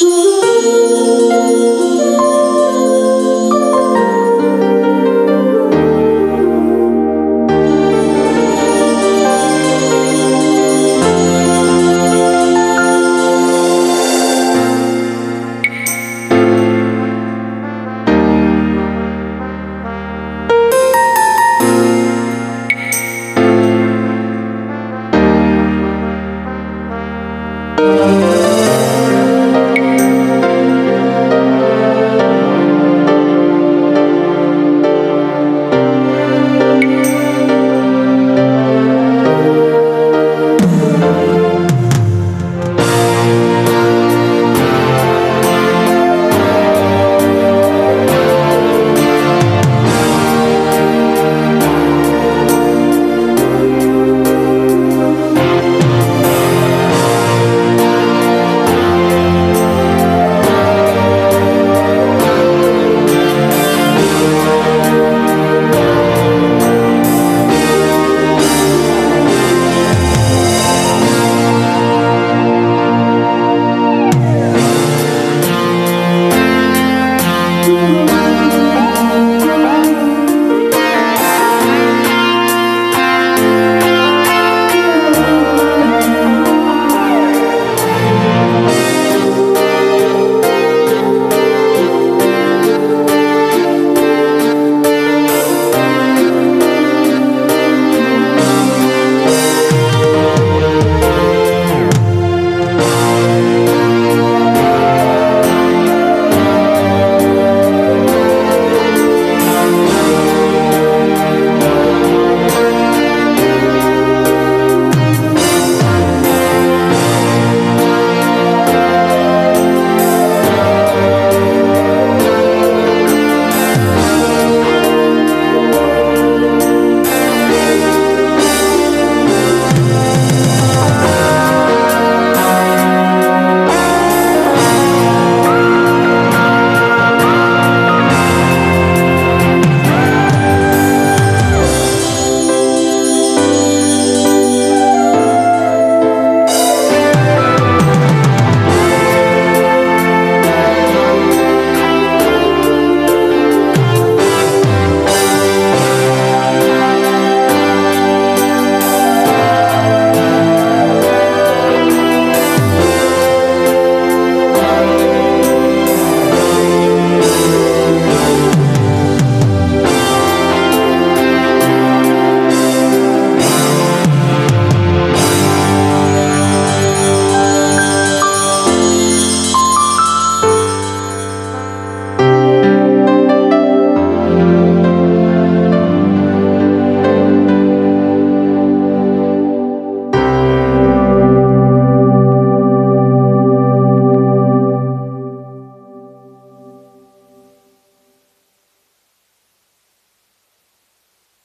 Sure.